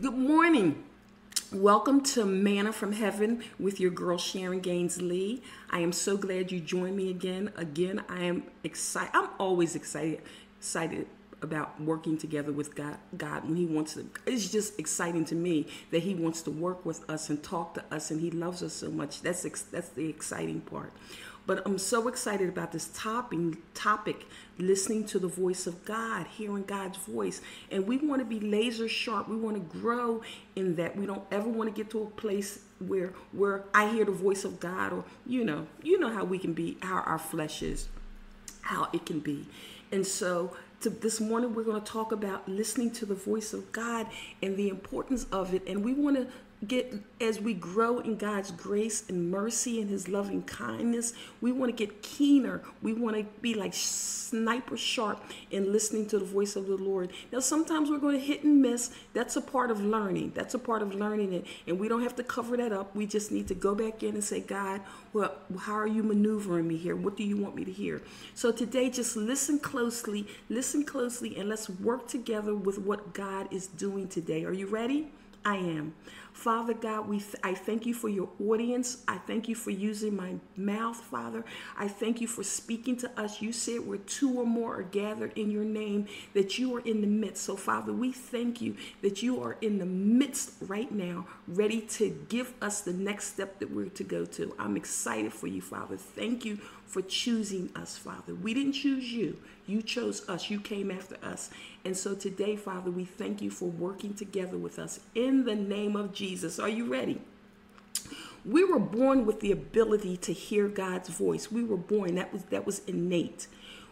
Good morning. Welcome to Manna from Heaven with your girl Sharon Gaines Lee. I am so glad you joined me again. Again, I am excited. I'm always excited excited about working together with God, God when He wants to. It's just exciting to me that He wants to work with us and talk to us, and He loves us so much. That's that's the exciting part. But I'm so excited about this topic, topic, listening to the voice of God, hearing God's voice. And we want to be laser sharp. We want to grow in that. We don't ever want to get to a place where where I hear the voice of God or you know, you know how we can be, how our flesh is, how it can be. And so to, this morning we're going to talk about listening to the voice of God and the importance of it. And we want to get as we grow in God's grace and mercy and his loving kindness, we want to get keener. We want to be like sniper sharp in listening to the voice of the Lord. Now sometimes we're going to hit and miss. That's a part of learning. That's a part of learning it. And we don't have to cover that up. We just need to go back in and say, God, well, how are you maneuvering me here? What do you want me to hear? So today just listen closely, listen closely and let's work together with what God is doing today. Are you ready? I am. Father God, we th- I thank you for your audience. I thank you for using my mouth, Father. I thank you for speaking to us. You said where two or more are gathered in your name, that you are in the midst. So, Father, we thank you that you are in the midst right now, ready to give us the next step that we're to go to. I'm excited for you, Father. Thank you for choosing us, Father. We didn't choose you. You chose us. You came after us. And so today, Father, we thank you for working together with us in the name of Jesus. Are you ready? We were born with the ability to hear God's voice. We were born that was that was innate.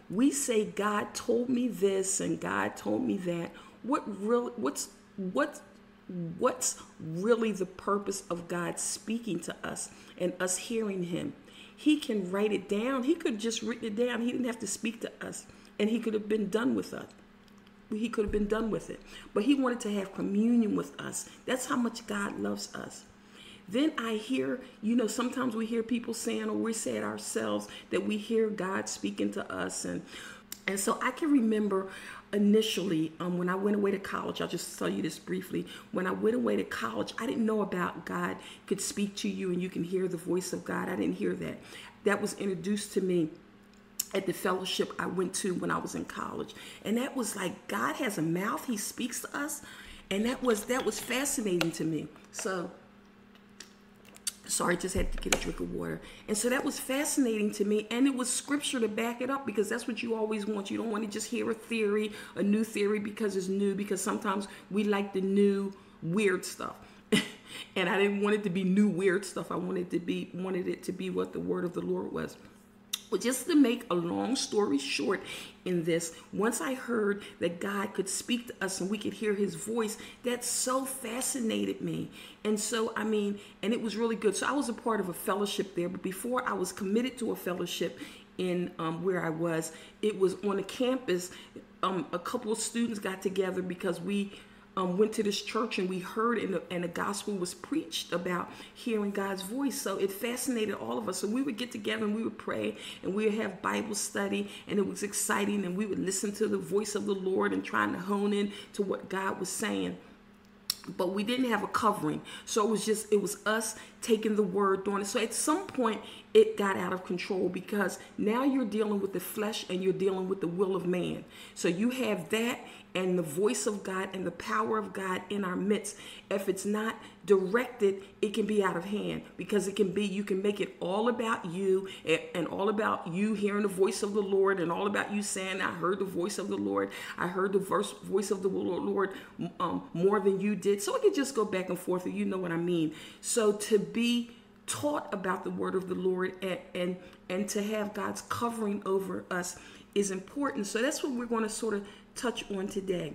We say God told me this and God told me that. What really what's what what's really the purpose of God speaking to us and us hearing him? He can write it down. He could just written it down. He didn't have to speak to us, and he could have been done with us. He could have been done with it. But he wanted to have communion with us. That's how much God loves us. Then I hear, you know, sometimes we hear people saying, or we say it ourselves, that we hear God speaking to us. And and so I can remember initially um, when I went away to college, I'll just tell you this briefly. When I went away to college, I didn't know about God could speak to you and you can hear the voice of God. I didn't hear that. That was introduced to me at the fellowship I went to when I was in college. And that was like God has a mouth, he speaks to us. And that was that was fascinating to me. So Sorry, just had to get a drink of water. And so that was fascinating to me. And it was scripture to back it up because that's what you always want. You don't want to just hear a theory, a new theory because it's new, because sometimes we like the new weird stuff. and I didn't want it to be new weird stuff. I wanted to be wanted it to be what the word of the Lord was. Just to make a long story short in this, once I heard that God could speak to us and we could hear his voice, that so fascinated me. And so, I mean, and it was really good. So I was a part of a fellowship there, but before I was committed to a fellowship in um, where I was, it was on a campus. Um, a couple of students got together because we um, went to this church and we heard and the, and the gospel was preached about hearing God's voice. So it fascinated all of us. So we would get together and we would pray and we would have Bible study and it was exciting and we would listen to the voice of the Lord and trying to hone in to what God was saying but we didn't have a covering so it was just it was us taking the word doing it so at some point it got out of control because now you're dealing with the flesh and you're dealing with the will of man so you have that and the voice of God and the power of God in our midst. If it's not directed, it can be out of hand because it can be, you can make it all about you and all about you hearing the voice of the Lord and all about you saying, I heard the voice of the Lord. I heard the verse, voice of the Lord um, more than you did. So it can just go back and forth, and you know what I mean. So to be taught about the word of the Lord and, and, and to have God's covering over us is important. So that's what we're going to sort of touch on today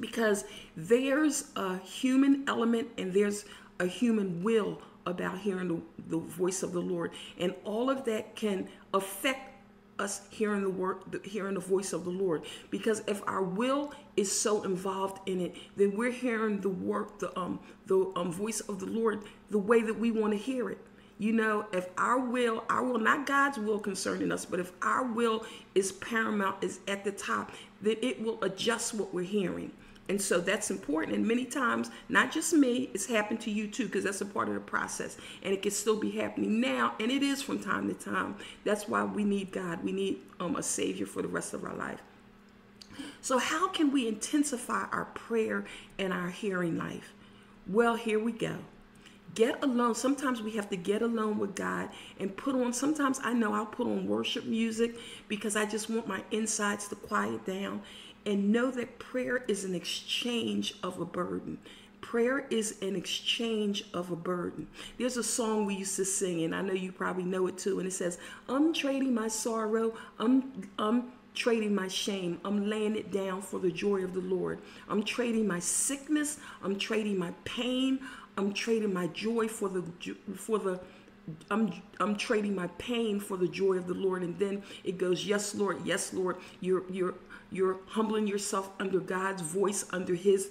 because there's a human element and there's a human will about hearing the, the voice of the Lord. And all of that can affect us hearing the word hearing the voice of the Lord. Because if our will is so involved in it, then we're hearing the work, the um the um voice of the Lord the way that we want to hear it. You know, if our will, our will, not God's will concerning us, but if our will is paramount, is at the top, then it will adjust what we're hearing. And so that's important. And many times, not just me, it's happened to you too, because that's a part of the process. And it can still be happening now. And it is from time to time. That's why we need God. We need um, a Savior for the rest of our life. So, how can we intensify our prayer and our hearing life? Well, here we go. Get alone. Sometimes we have to get alone with God and put on, sometimes I know I'll put on worship music because I just want my insides to quiet down and know that prayer is an exchange of a burden. Prayer is an exchange of a burden. There's a song we used to sing, and I know you probably know it too, and it says, I'm trading my sorrow, I'm, I'm trading my shame. I'm laying it down for the joy of the Lord. I'm trading my sickness. I'm trading my pain. I'm trading my joy for the for the I'm I'm trading my pain for the joy of the Lord. And then it goes, Yes, Lord, yes, Lord. You're you're you're humbling yourself under God's voice, under his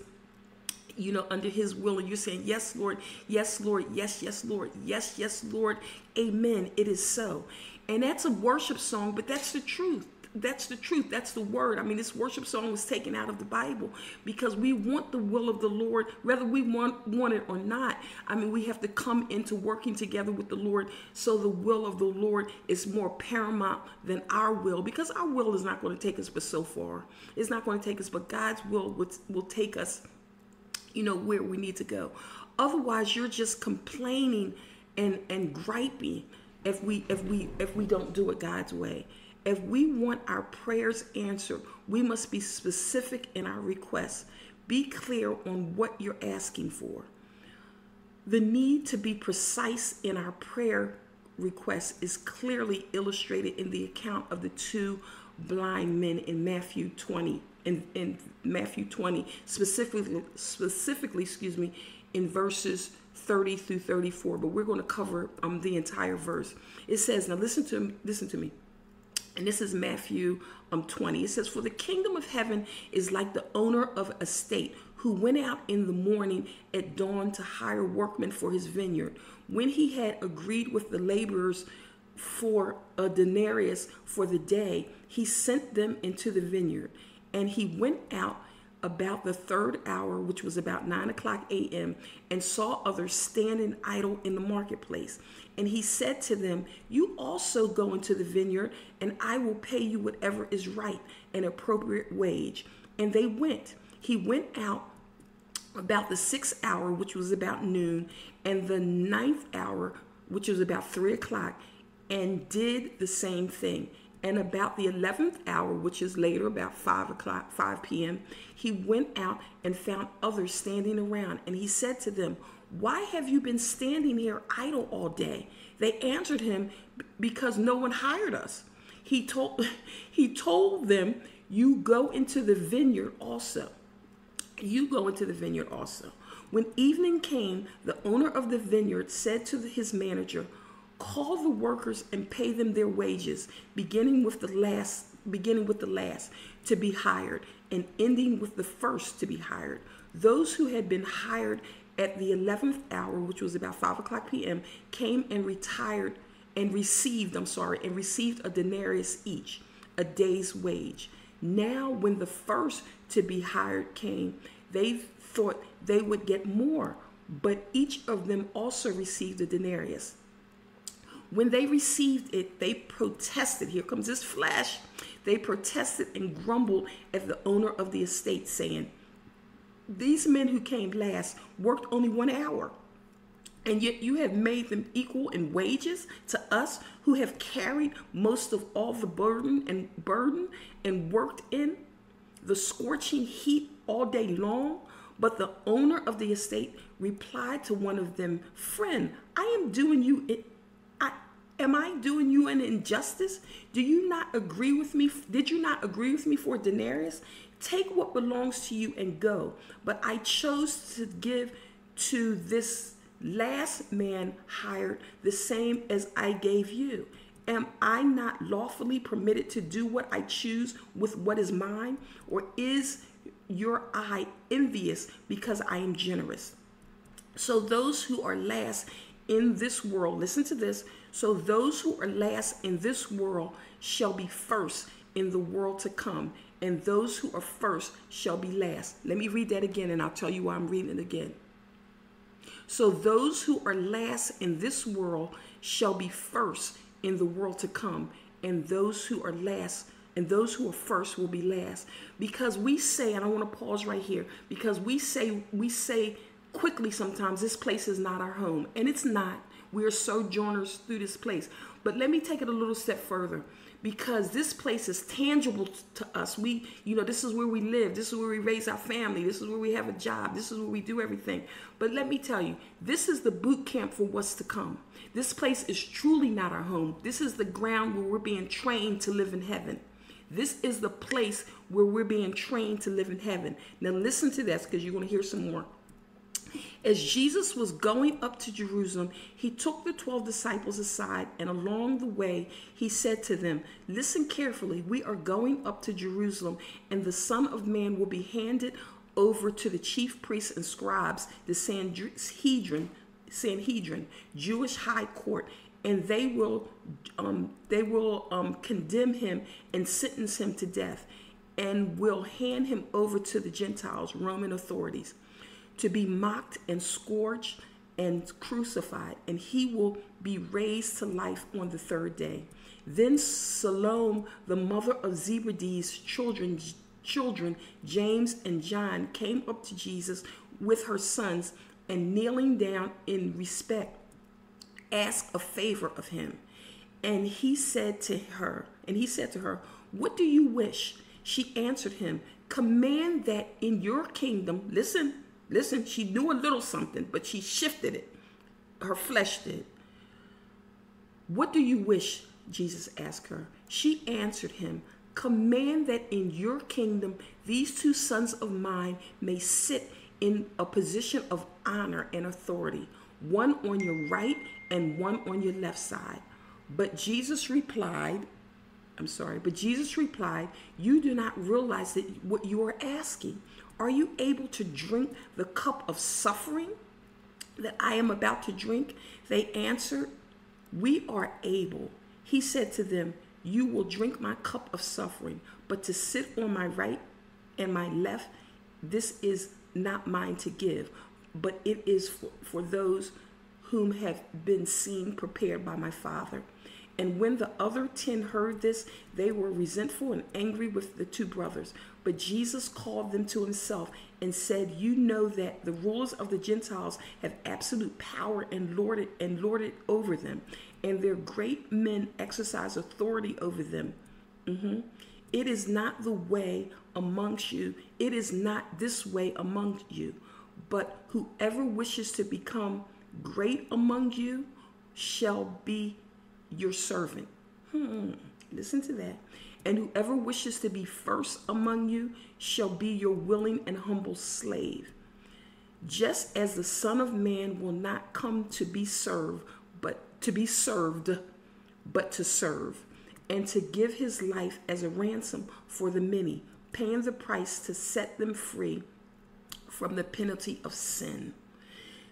you know, under his will, and you're saying, Yes, Lord, yes, Lord, yes, yes, Lord, yes, yes, Lord, amen. It is so. And that's a worship song, but that's the truth that's the truth. That's the word. I mean, this worship song was taken out of the Bible because we want the will of the Lord, whether we want, want it or not. I mean, we have to come into working together with the Lord so the will of the Lord is more paramount than our will because our will is not going to take us but so far. It's not going to take us, but God's will will, will take us, you know, where we need to go. Otherwise, you're just complaining and and griping if we if we if we don't do it God's way. If we want our prayers answered, we must be specific in our requests. Be clear on what you're asking for. The need to be precise in our prayer requests is clearly illustrated in the account of the two blind men in Matthew 20 in, in Matthew 20 specifically specifically excuse me in verses 30 through 34 but we're going to cover um, the entire verse it says now listen to listen to me and this is Matthew um, 20. It says, For the kingdom of heaven is like the owner of a estate who went out in the morning at dawn to hire workmen for his vineyard. When he had agreed with the laborers for a denarius for the day, he sent them into the vineyard. And he went out about the third hour, which was about 9 o'clock a.m., and saw others standing idle in the marketplace. And he said to them, You also go into the vineyard, and I will pay you whatever is right, an appropriate wage. And they went. He went out about the sixth hour, which was about noon, and the ninth hour, which was about three o'clock, and did the same thing. And about the 11th hour, which is later, about 5 o'clock, 5 p.m., he went out and found others standing around. And he said to them, Why have you been standing here idle all day? They answered him, Because no one hired us. He told, he told them, You go into the vineyard also. You go into the vineyard also. When evening came, the owner of the vineyard said to his manager, Call the workers and pay them their wages, beginning with the last, beginning with the last to be hired, and ending with the first to be hired. Those who had been hired at the 11th hour, which was about 5 o'clock p.m., came and retired and received, I'm sorry, and received a denarius each, a day's wage. Now, when the first to be hired came, they thought they would get more, but each of them also received a denarius. When they received it, they protested. Here comes this flash. They protested and grumbled at the owner of the estate, saying, These men who came last worked only one hour, and yet you have made them equal in wages to us who have carried most of all the burden and burden and worked in the scorching heat all day long. But the owner of the estate replied to one of them, Friend, I am doing you Am I doing you an injustice? Do you not agree with me? Did you not agree with me for denarius? Take what belongs to you and go. But I chose to give to this last man hired the same as I gave you. Am I not lawfully permitted to do what I choose with what is mine? Or is your eye envious because I am generous? So those who are last in this world, listen to this, so those who are last in this world shall be first in the world to come, and those who are first shall be last. Let me read that again, and I'll tell you why I'm reading it again. So those who are last in this world shall be first in the world to come, and those who are last and those who are first will be last because we say and i want to pause right here because we say we say quickly sometimes this place is not our home and it's not we are sojourners through this place but let me take it a little step further because this place is tangible to us. We, you know, this is where we live. This is where we raise our family. This is where we have a job. This is where we do everything. But let me tell you, this is the boot camp for what's to come. This place is truly not our home. This is the ground where we're being trained to live in heaven. This is the place where we're being trained to live in heaven. Now, listen to this because you're going to hear some more. As Jesus was going up to Jerusalem, he took the 12 disciples aside, and along the way, he said to them, Listen carefully, we are going up to Jerusalem, and the Son of Man will be handed over to the chief priests and scribes, the Sanhedrin, Sanhedrin, Jewish high court, and they will um, they will um, condemn him and sentence him to death, and will hand him over to the Gentiles, Roman authorities to be mocked and scourged and crucified, and he will be raised to life on the third day. Then Salome, the mother of Zebedee's children, children, James and John, came up to Jesus with her sons, and kneeling down in respect, asked a favor of him. And he said to her, and he said to her, What do you wish? She answered him, Command that in your kingdom, listen, Listen, she knew a little something, but she shifted it. Her flesh did. What do you wish? Jesus asked her. She answered him, Command that in your kingdom these two sons of mine may sit in a position of honor and authority, one on your right and one on your left side. But Jesus replied, I'm sorry, but Jesus replied, You do not realize that what you are asking. Are you able to drink the cup of suffering that I am about to drink? They answered, We are able. He said to them, You will drink my cup of suffering, but to sit on my right and my left, this is not mine to give, but it is for, for those whom have been seen prepared by my Father. And when the other ten heard this, they were resentful and angry with the two brothers. But Jesus called them to himself and said, You know that the rulers of the Gentiles have absolute power and lord it and lord it over them, and their great men exercise authority over them. Mm-hmm. It is not the way amongst you, it is not this way among you. But whoever wishes to become great among you shall be your servant. Hmm. Listen to that. And whoever wishes to be first among you shall be your willing and humble slave. Just as the Son of Man will not come to be served, but to be served, but to serve, and to give his life as a ransom for the many, paying the price to set them free from the penalty of sin.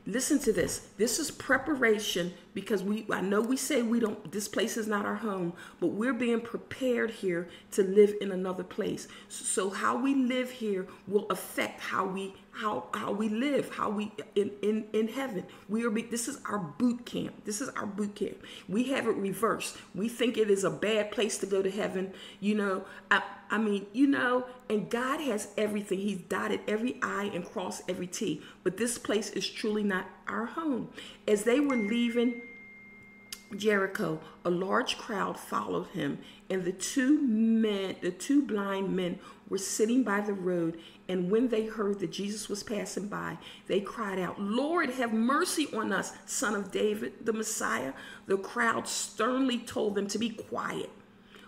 Listen to this. This is preparation because we I know we say we don't this place is not our home, but we're being prepared here to live in another place. So how we live here will affect how we how how we live, how we in in in heaven. We are this is our boot camp. This is our boot camp. We have it reversed. We think it is a bad place to go to heaven. You know, I I mean, you know, and God has everything. He's dotted every I and crossed every T. But this place is truly not our home. As they were leaving Jericho, a large crowd followed him, and the two men, the two blind men, were sitting by the road. And when they heard that Jesus was passing by, they cried out, Lord, have mercy on us, son of David, the Messiah. The crowd sternly told them to be quiet.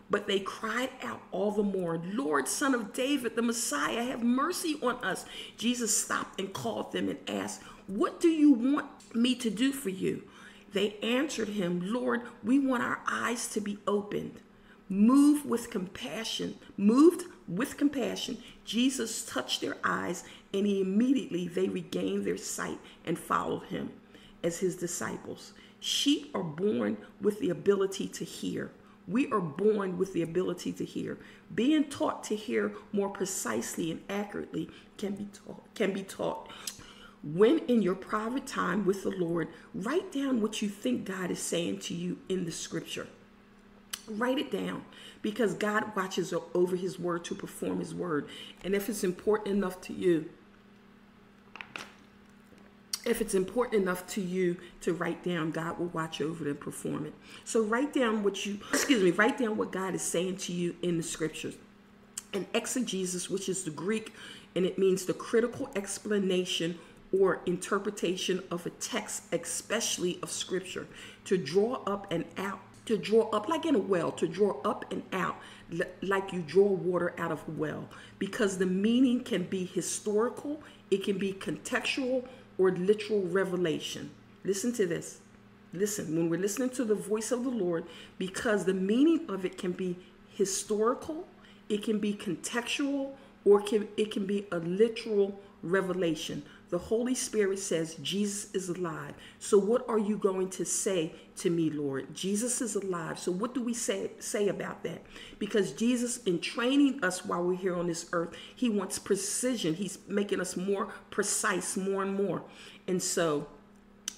But they cried out all the more, Lord, son of David, the Messiah, have mercy on us. Jesus stopped and called them and asked, What do you want me to do for you? They answered him, Lord, we want our eyes to be opened. Move with compassion, moved with compassion. Jesus touched their eyes, and he immediately they regained their sight and followed him as his disciples. Sheep are born with the ability to hear, We are born with the ability to hear. Being taught to hear more precisely and accurately can be taught. Can be taught. When in your private time with the Lord, write down what you think God is saying to you in the scripture. Write it down because God watches over his word to perform his word. And if it's important enough to you, if it's important enough to you to write down, God will watch over it and perform it. So write down what you, excuse me, write down what God is saying to you in the scriptures. And exegesis, which is the Greek, and it means the critical explanation or interpretation of a text, especially of scripture, to draw up and out, to draw up like in a well, to draw up and out like you draw water out of a well, because the meaning can be historical, it can be contextual, or literal revelation. Listen to this. Listen, when we're listening to the voice of the Lord, because the meaning of it can be historical, it can be contextual, or can, it can be a literal revelation. The Holy Spirit says Jesus is alive. So what are you going to say to me, Lord? Jesus is alive. So what do we say say about that? Because Jesus in training us while we're here on this earth, he wants precision. He's making us more precise more and more. And so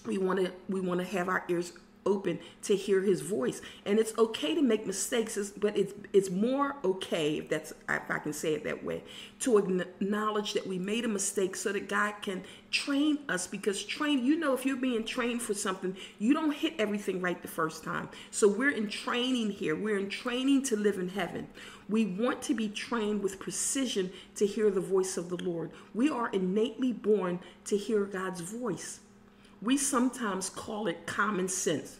we want to we want to have our ears open to hear his voice. And it's okay to make mistakes but it's it's more okay if that's if i can say it that way to acknowledge that we made a mistake so that god can train us. Because train you know if you're being trained for something you don't hit everything right the first time. So we're in training here. We're in training to live in heaven. We want to be trained with precision to hear the voice of the lord. We are innately born to hear god's voice we sometimes call it common sense.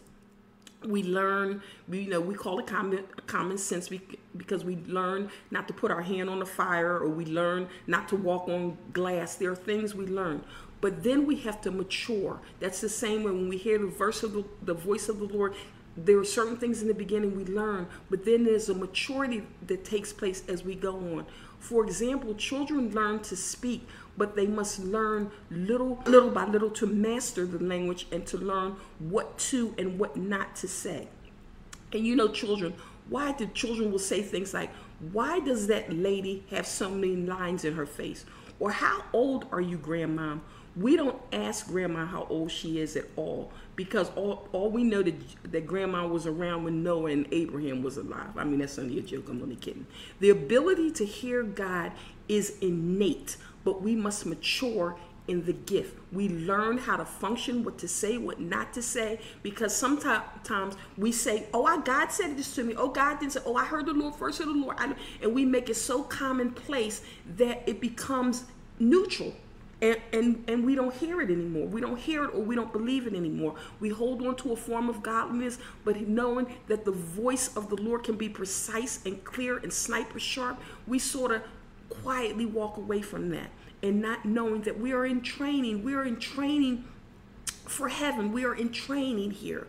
We learn, we, you know, we call it common common sense because we learn not to put our hand on the fire or we learn not to walk on glass. There are things we learn. But then we have to mature. That's the same way when we hear the verse of the, the voice of the Lord, there are certain things in the beginning we learn, but then there's a maturity that takes place as we go on. For example, children learn to speak, but they must learn little little by little to master the language and to learn what to and what not to say. And you know children, why do children will say things like, "Why does that lady have so many lines in her face?" or "How old are you, grandma?" We don't ask grandma how old she is at all because all, all we know that, that grandma was around when Noah and Abraham was alive. I mean, that's only a joke. I'm only kidding. The ability to hear God is innate, but we must mature in the gift. We learn how to function, what to say, what not to say, because sometimes we say, "Oh, I, God said this to me." Oh, God didn't say. Oh, I heard the Lord first. Heard the Lord, and we make it so commonplace that it becomes neutral and, and and we don't hear it anymore we don't hear it or we don't believe it anymore we hold on to a form of godliness but knowing that the voice of the lord can be precise and clear and sniper sharp we sort of quietly walk away from that and not knowing that we are in training we are in training for heaven we are in training here.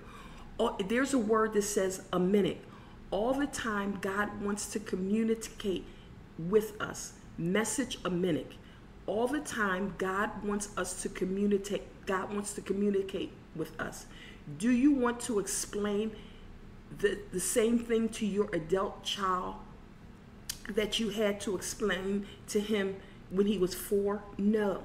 Oh, there's a word that says a minute. All the time god wants to communicate with us. Message a minute. All the time God wants us to communicate God wants to communicate with us. Do you want to explain the, the same thing to your adult child that you had to explain to him when he was four? No.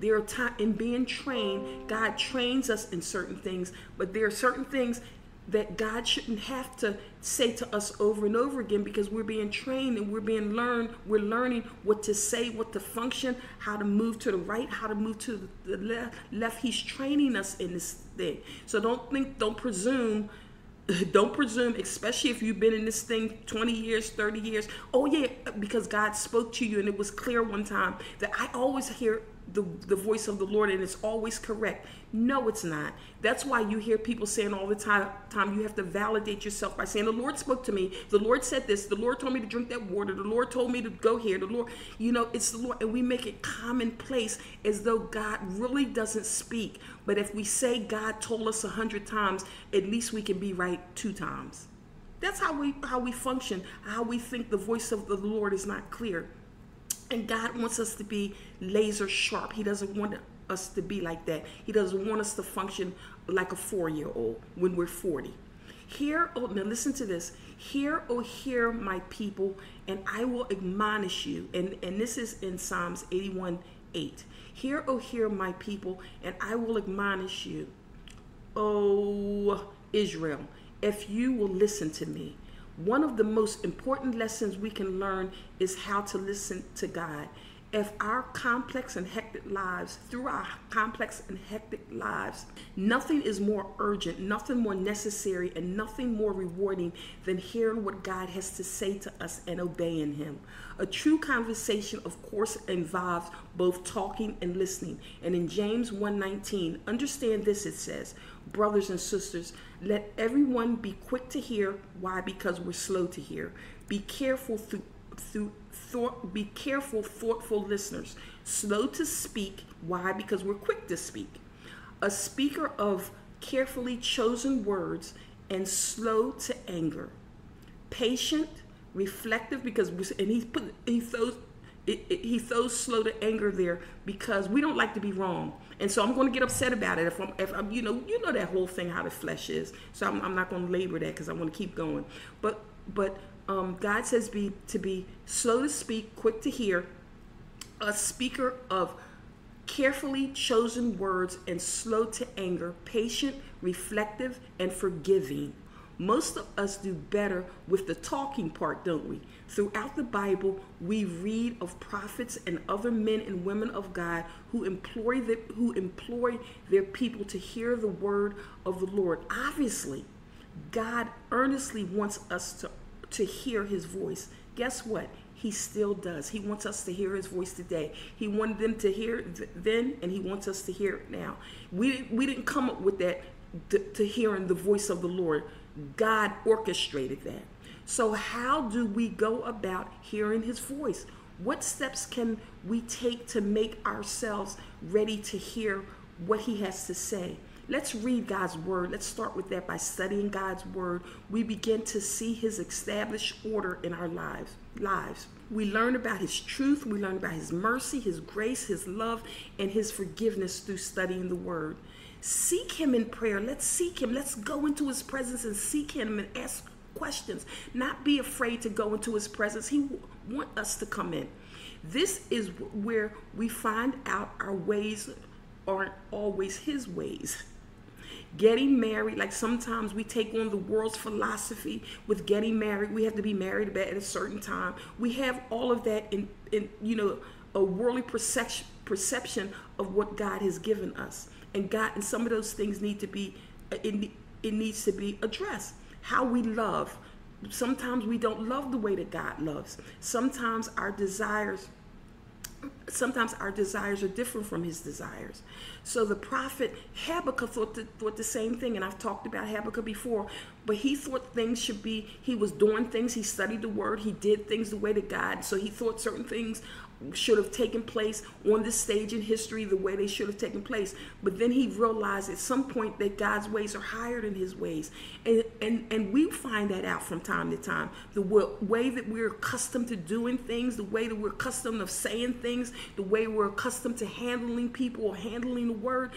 There are times in being trained, God trains us in certain things, but there are certain things that God shouldn't have to say to us over and over again because we're being trained and we're being learned. We're learning what to say, what to function, how to move to the right, how to move to the left. left. He's training us in this thing. So don't think, don't presume. Don't presume, especially if you've been in this thing 20 years, 30 years. Oh, yeah, because God spoke to you and it was clear one time that I always hear the, the voice of the Lord and it's always correct. No, it's not. That's why you hear people saying all the time, time you have to validate yourself by saying, The Lord spoke to me. The Lord said this. The Lord told me to drink that water. The Lord told me to go here. The Lord, you know, it's the Lord. And we make it commonplace as though God really doesn't speak. But if we say God told us a hundred times, at least we can be right two times. That's how we how we function, how we think the voice of the Lord is not clear. And God wants us to be laser sharp. He doesn't want us to be like that. He doesn't want us to function like a four year old when we're 40. Hear, oh, now listen to this. Hear, oh, hear my people, and I will admonish you. And, and this is in Psalms 81 8. Hear, oh, hear my people, and I will admonish you. O Israel, if you will listen to me. One of the most important lessons we can learn is how to listen to God if our complex and hectic lives, through our complex and hectic lives, nothing is more urgent, nothing more necessary, and nothing more rewarding than hearing what God has to say to us and obeying Him. A true conversation, of course, involves both talking and listening. And in James 1:19, understand this it says, brothers and sisters, let everyone be quick to hear. Why? Because we're slow to hear. Be careful through through thought, be careful, thoughtful listeners. Slow to speak. Why? Because we're quick to speak. A speaker of carefully chosen words and slow to anger. Patient, reflective, because and he put he throws it, it, he throws slow to anger there because we don't like to be wrong, and so I'm going to get upset about it if I'm if I'm you know you know that whole thing how the flesh is. So I'm, I'm not going to labor that because I want to keep going. But but um, God says be to be slow to speak, quick to hear, a speaker of carefully chosen words, and slow to anger, patient, reflective, and forgiving. Most of us do better with the talking part, don't we? Throughout the Bible, we read of prophets and other men and women of God who employ the, who employ their people to hear the word of the Lord. Obviously, God earnestly wants us to to hear his voice. Guess what? He still does. He wants us to hear his voice today. He wanted them to hear it then, and he wants us to hear it now. We, we didn't come up with that to, to hearing the voice of the Lord. God orchestrated that. So, how do we go about hearing his voice? What steps can we take to make ourselves ready to hear what he has to say? Let's read God's word. Let's start with that by studying God's word. We begin to see his established order in our lives. Lives. We learn about his truth, we learn about his mercy, his grace, his love, and his forgiveness through studying the word. Seek him in prayer. Let's seek him. Let's go into his presence and seek him and ask questions. Not be afraid to go into his presence. He want us to come in. This is where we find out our ways aren't always his ways getting married like sometimes we take on the world's philosophy with getting married. We have to be married at a certain time. We have all of that in, in you know a worldly perception perception of what god has given us. And god and some of those things need to be uh, it, it needs to be addressed. How we love. Sometimes we don't love the way that god loves. Sometimes our desires sometimes our desires are different from his desires. So the prophet Habakkuk thought the, thought the same thing, and I've talked about Habakkuk before, but he thought things should be, he was doing things, he studied the word, he did things the way to God, so he thought certain things should have taken place on this stage in history the way they should have taken place. But then he realized at some point that God's ways are higher than his ways. And, and, and we find that out from time to time. The way that we're accustomed to doing things, the way that we're accustomed of saying things, the way we're accustomed to handling people or handling the word,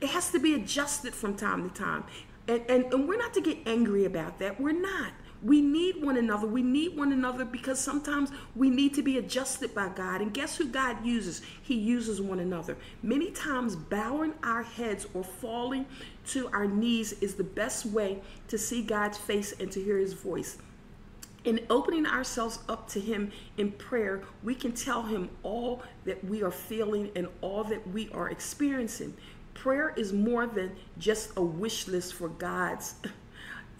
it has to be adjusted from time to time. And, and, and we're not to get angry about that. We're not. We need one another. We need one another because sometimes we need to be adjusted by God. And guess who God uses? He uses one another. Many times, bowing our heads or falling to our knees is the best way to see God's face and to hear his voice. In opening ourselves up to Him in prayer, we can tell Him all that we are feeling and all that we are experiencing. Prayer is more than just a wish list for God's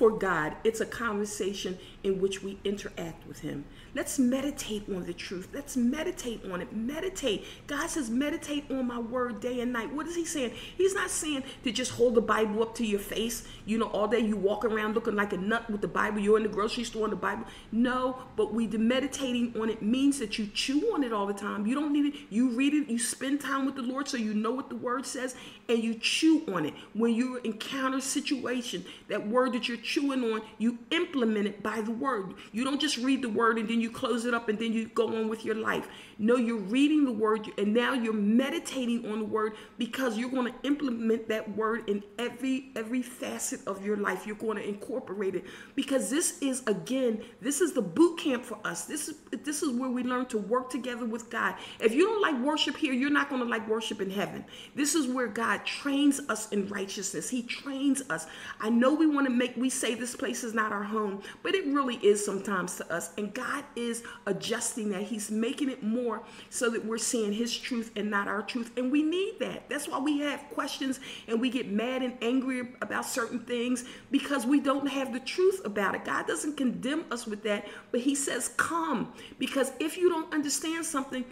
for God. It's a conversation in which we interact with Him. Let's meditate on the truth. Let's meditate on it. Meditate. God says, meditate on my word day and night. What is He saying? He's not saying to just hold the Bible up to your face. You know, all day you walk around looking like a nut with the Bible. You're in the grocery store in the Bible. No, but we meditating on it means that you chew on it all the time. You don't need it. You read it. You spend time with the Lord so you know what the word says and you chew on it. When you encounter situation, that word that you're chewing on, you implement it by the word. You don't just read the word and then you close it up and then you go on with your life. No, you're reading the word and now you're meditating on the word because you're going to implement that word in every every facet of your life. You're going to incorporate it because this is again, this is the boot camp for us. This is this is where we learn to work together with God. If you don't like worship here, you're not going to like worship in heaven. This is where God trains us in righteousness. He trains us. I know we want to make we say this place is not our home, but it really is sometimes to us. And God is adjusting that. He's making it more so that we're seeing his truth and not our truth. And we need that. That's why we have questions and we get mad and angry about certain things because we don't have the truth about it. God doesn't condemn us with that, but he says, come. Because if you don't understand something,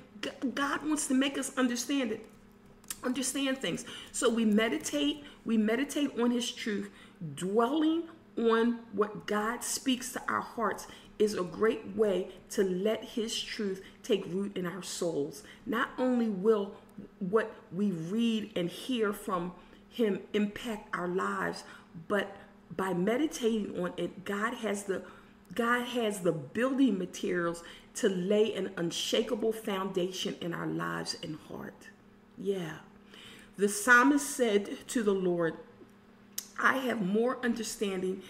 God wants to make us understand it understand things. So we meditate, we meditate on his truth, dwelling on what God speaks to our hearts is a great way to let his truth take root in our souls. Not only will what we read and hear from him impact our lives, but by meditating on it, God has the God has the building materials to lay an unshakable foundation in our lives and heart. Yeah. The psalmist said to the Lord, I have more understanding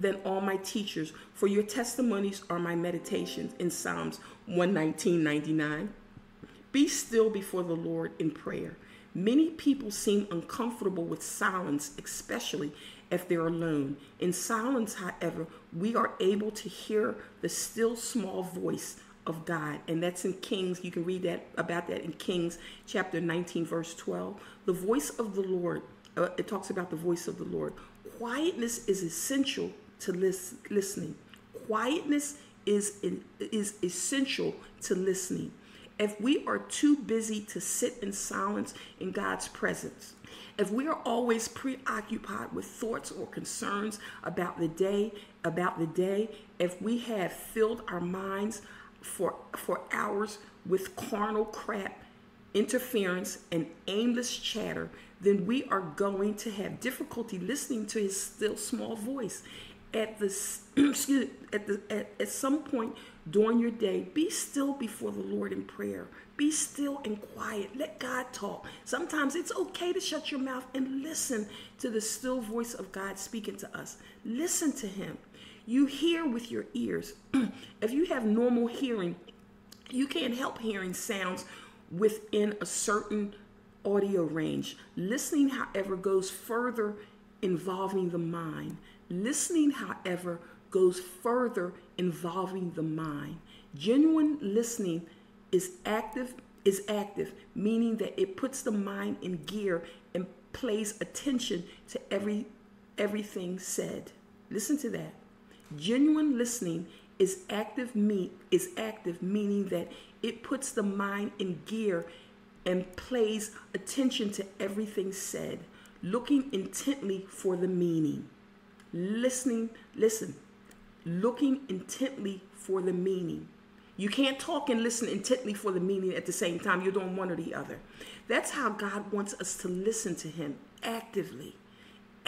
than all my teachers, for your testimonies are my meditations in Psalms 119.99. Be still before the Lord in prayer. Many people seem uncomfortable with silence, especially if they're alone. In silence, however, we are able to hear the still small voice of God. And that's in Kings. You can read that about that in Kings chapter 19, verse 12. The voice of the Lord, uh, it talks about the voice of the Lord quietness is essential to lis- listening. Quietness is, in, is essential to listening. If we are too busy to sit in silence in God's presence, if we are always preoccupied with thoughts or concerns about the day, about the day, if we have filled our minds for for hours with carnal crap, interference, and aimless chatter, then we are going to have difficulty listening to his still small voice. At the excuse at the at, at some point during your day, be still before the Lord in prayer. Be still and quiet. Let God talk. Sometimes it's okay to shut your mouth and listen to the still voice of God speaking to us. Listen to him. You hear with your ears. if you have normal hearing, you can't help hearing sounds within a certain audio range. Listening, however, goes further involving the mind. Listening, however, goes further involving the mind. Genuine listening is active is active, meaning that it puts the mind in gear and pays attention to every everything said. Listen to that. Genuine listening is active me is active meaning that it puts the mind in gear and pays attention to everything said, looking intently for the meaning. Listening, listen, looking intently for the meaning. You can't talk and listen intently for the meaning at the same time. You're doing one or the other. That's how God wants us to listen to Him actively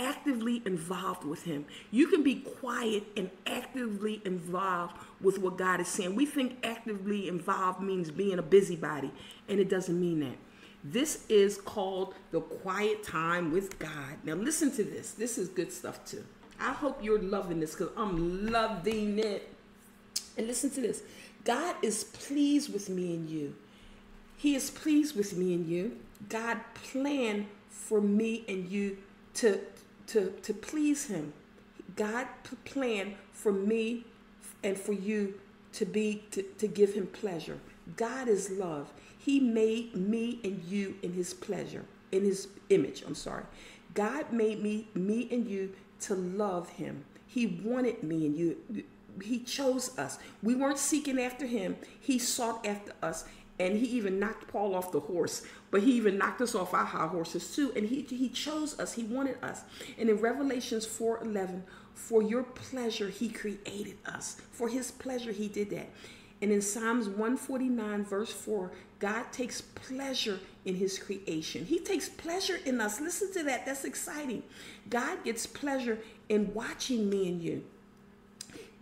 actively involved with Him. You can be quiet and actively involved with what God is saying. We think actively involved means being a busybody, and it doesn't mean that. This is called the quiet time with God. Now, listen to this. This is good stuff, too. I hope you're loving this because I'm loving it. And listen to this God is pleased with me and you. He is pleased with me and you. God planned for me and you to to, to please Him. God planned for me and for you to be to, to give Him pleasure. God is love. He made me and you in His pleasure, in His image. I'm sorry. God made me me and you to love Him. He wanted me and you. He chose us. We weren't seeking after Him. He sought after us and he even knocked Paul off the horse, but he even knocked us off our high horses too. And he, he chose us, he wanted us. And in Revelations 4:11, for your pleasure he created us. For his pleasure he did that. And in Psalms 149, verse 4, God takes pleasure in his creation. He takes pleasure in us. Listen to that. That's exciting. God gets pleasure in watching me and you.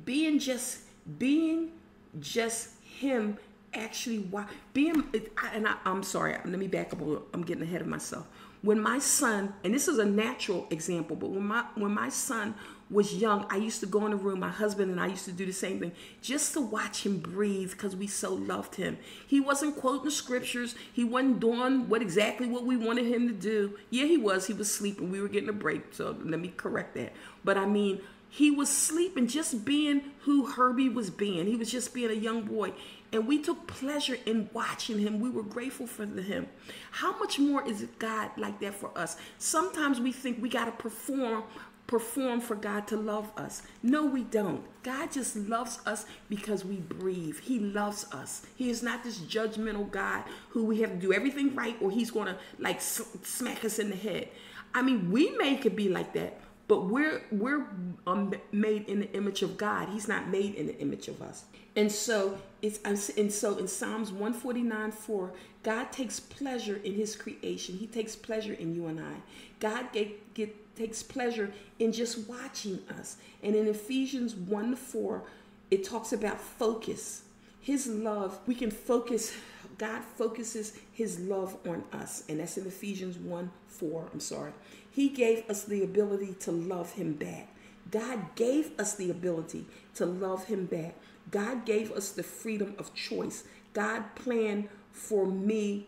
Being just being just him actually being and I, am sorry let me back up a little i'm getting ahead of myself when my son and this is a natural example but when my when my son was young i used to go in the room my husband and i used to do the same thing just to watch him breathe because we so loved him he wasn't quoting scriptures he wasn't doing what exactly what we wanted him to do yeah he was he was sleeping we were getting a break so let me correct that but i mean he was sleeping, just being who Herbie was being. He was just being a young boy. And we took pleasure in watching him. We were grateful for him. How much more is it God like that for us? Sometimes we think we got to perform perform for God to love us. No, we don't. God just loves us because we breathe. He loves us. He is not this judgmental God who we have to do everything right or he's going to like smack us in the head. I mean, we make it be like that, but we're we're um, made in the image of God. He's not made in the image of us. And so it's and so in Psalms 149 4, God takes pleasure in his creation. He takes pleasure in you and I. God get, get, takes pleasure in just watching us. And in Ephesians 1 4, it talks about focus. His love, we can focus, God focuses his love on us. And that's in Ephesians 1 4. I'm sorry. He gave us the ability to love him back. God gave us the ability to love him back. God gave us the freedom of choice. God planned for me,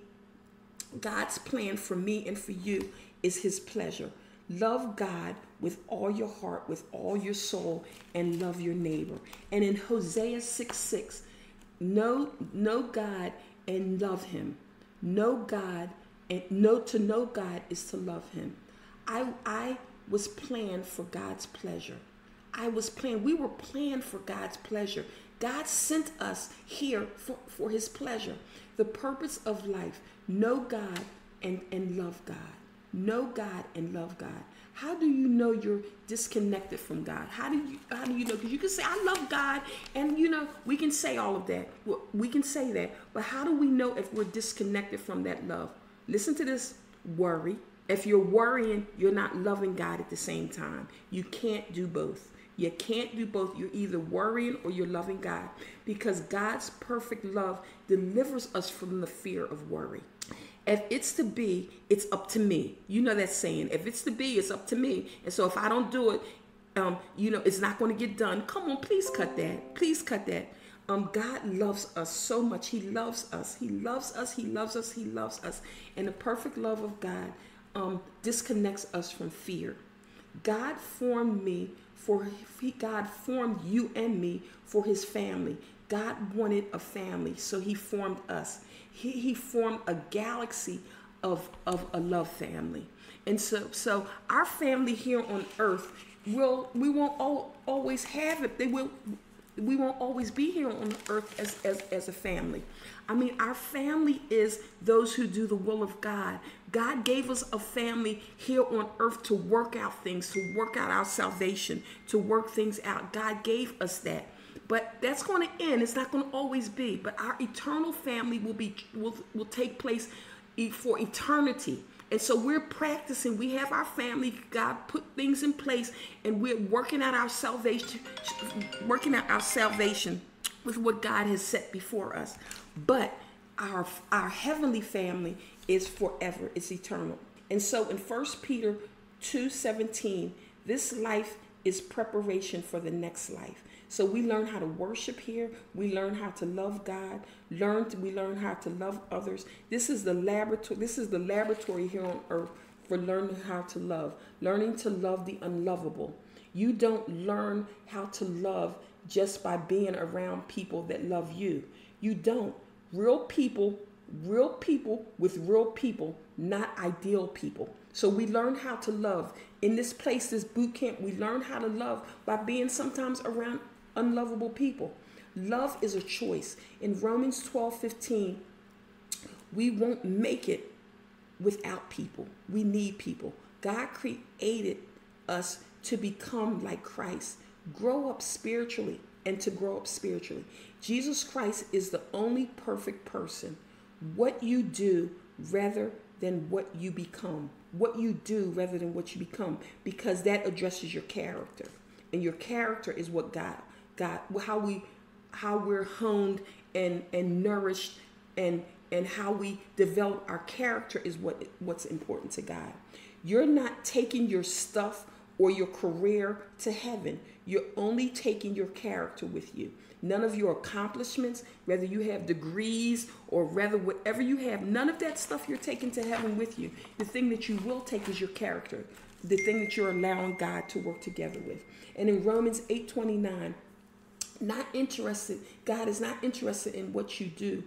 God's plan for me and for you is his pleasure. Love God with all your heart, with all your soul, and love your neighbor. And in Hosea 6 6, know, know God and love him. Know God and know to know God is to love him. I, I was planned for God's pleasure. I was planned, we were planned for God's pleasure. God sent us here for, for his pleasure. The purpose of life, know God and, and love God. Know God and love God. How do you know you're disconnected from God? How do you how do you know? Because you can say, I love God, and you know, we can say all of that. We can say that. But how do we know if we're disconnected from that love? Listen to this worry, if you're worrying, you're not loving God at the same time. You can't do both. You can't do both. You're either worrying or you're loving God because God's perfect love delivers us from the fear of worry. If it's to be, it's up to me. You know that saying. If it's to be, it's up to me. And so if I don't do it, um, you know, it's not going to get done. Come on, please cut that. Please cut that. Um, God loves us so much. He loves us. He loves us. He loves us. He loves us. And the perfect love of God um, disconnects us from fear. God formed me for he, God formed you and me for his family. God wanted a family, so he formed us. He, he formed a galaxy of, of a love family. And so so our family here on earth will we won't all, always have it. They will we won't always be here on earth as, as, as a family. I mean, our family is those who do the will of God. God gave us a family here on earth to work out things, to work out our salvation, to work things out. God gave us that. But that's going to end. It's not going to always be. But our eternal family will be will, will take place for eternity. And so we're practicing. We have our family. God put things in place, and we're working out our salvation, working out our salvation with what God has set before us. But our our heavenly family is forever, it's eternal. And so in 1 Peter 2:17, this life is preparation for the next life. So we learn how to worship here. We learn how to love God. Learn to, we learn how to love others. This is the laboratory. This is the laboratory here on earth for learning how to love. Learning to love the unlovable. You don't learn how to love just by being around people that love you. You don't. Real people, real people with real people, not ideal people. So we learn how to love. In this place, this boot camp, we learn how to love by being sometimes around unlovable people. Love is a choice. In Romans 12 15, we won't make it without people. We need people. God created us to become like Christ. Grow up spiritually. and to grow up spiritually. Jesus Christ is the only perfect person. What you do rather than what you become. What you do rather than what you become, because that addresses your character. And your character is what God, God, how we, how we're honed and and nourished and and how we develop our character is what what's important to God. You're not taking your stuff or your career to heaven. You're only taking your character with you. None of your accomplishments, whether you have degrees or whether whatever you have, none of that stuff you're taking to heaven with you. The thing that you will take is your character, the thing that you're allowing God to work together with. And in Romans 8:29, not interested, God is not interested in what you do,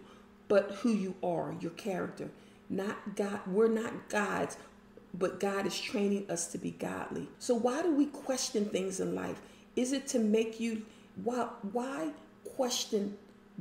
but who you are, your character. Not God, we're not gods, but God is training us to be godly. So why do we question things in life? Is it to make you why why question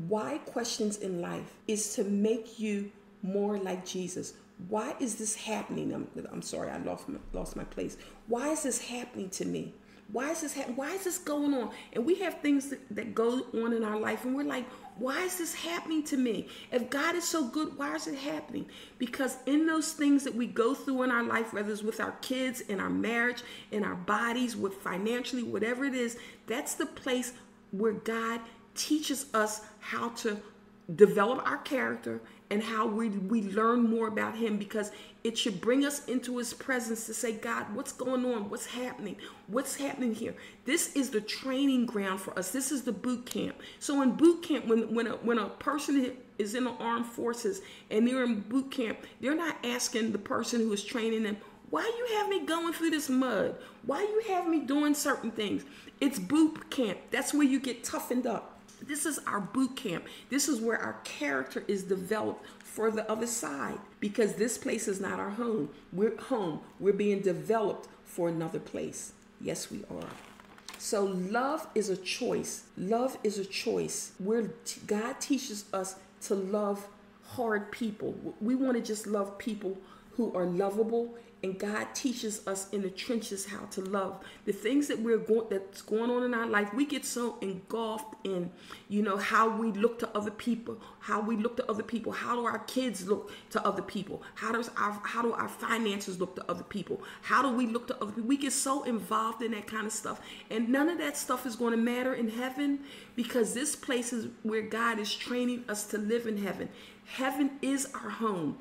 why questions in life is to make you more like Jesus. Why is this happening? I'm, I'm sorry, I lost my, lost my place. Why is this happening to me? Why is this ha- why is this going on? And we have things that, that go on in our life and we're like, why is this happening to me? If God is so good, why is it happening? Because in those things that we go through in our life, whether it's with our kids, in our marriage, in our bodies, with financially, whatever it is, that's the place where God teaches us how to develop our character and how we, we learn more about him because it should bring us into his presence to say god what's going on? What's happening? What's happening here? This is the training ground for us. This is the boot camp. So in boot camp when, when, a, when a person is in the armed forces and they're in boot camp they're not asking the person who is training them why you have me going through this mud? Why you have me doing certain things? It's boot camp. That's where you get toughened up this is our boot camp. This is where our character is developed for the other side because this place is not our home. We're home. We're being developed for another place. Yes, we are. So love is a choice. Love is a choice. Where God teaches us to love hard people. We want to just love people who are lovable and God teaches us in the trenches how to love. The things that we're going that's going on in our life, we get so engulfed in, you know, how we look to other people, how we look to other people, how do our kids look to other people, how does our how do our finances look to other people, how do we look to other people? We get so involved in that kind of stuff, and none of that stuff is going to matter in heaven because this place is where God is training us to live in heaven. Heaven is our home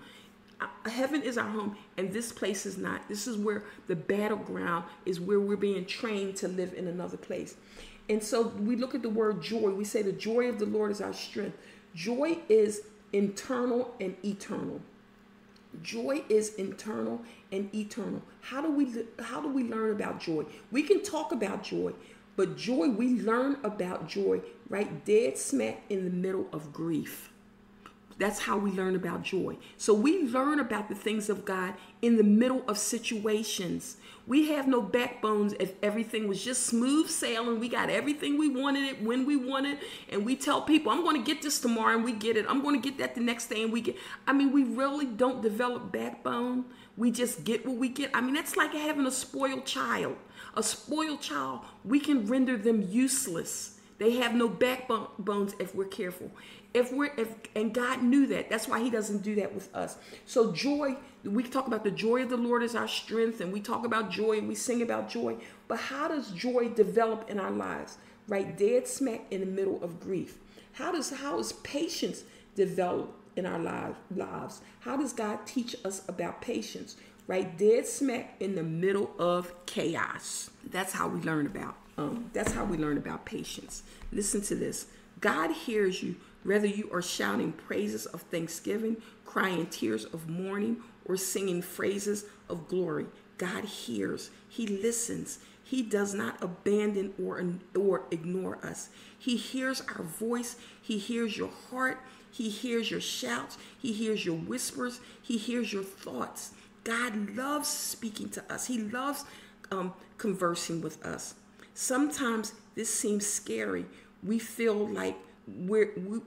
heaven is our home and this place is not. This is where the battleground is where we're being trained to live in another place. And so we look at the word joy. We say the joy of the lord is our strength. Joy is internal and eternal. Joy is internal and eternal. How do we how do we learn about joy? We can talk about joy but joy we learn about joy right? Dead smack in the middle of grief that's how we learn about joy. So we learn about the things of God in the middle of situations. We have no backbones if everything was just smooth sailing. We got everything we wanted it when we wanted, and we tell people, I'm going to get this tomorrow, and we get it. I'm going to get that the next day, and we get. I mean, we really don't develop backbone. We just get what we get. I mean, that's like having a spoiled child. A spoiled child, we can render them useless. They have no backbones if we're careful if we're if and God knew that. That's why he doesn't do that with us. So joy, we talk about the joy of the Lord is our strength and we talk about joy and we sing about joy. But how does joy develop in our lives? Right dead smack in the middle of grief. How does how is patience develop in our lives lives? How does God teach us about patience? Right dead smack in the middle of chaos. That's how we learn about um, that's how we learn about patience. Listen to this. God hears you whether you are shouting praises of thanksgiving, crying tears of mourning, or singing phrases of glory. God hears, He listens. He does not abandon or, or ignore us. He hears our voice. He hears your heart. He hears your shouts. He hears your whispers. He hears your thoughts. God loves speaking to us. He loves um, conversing with us. Sometimes this seems scary. We feel like we're, we,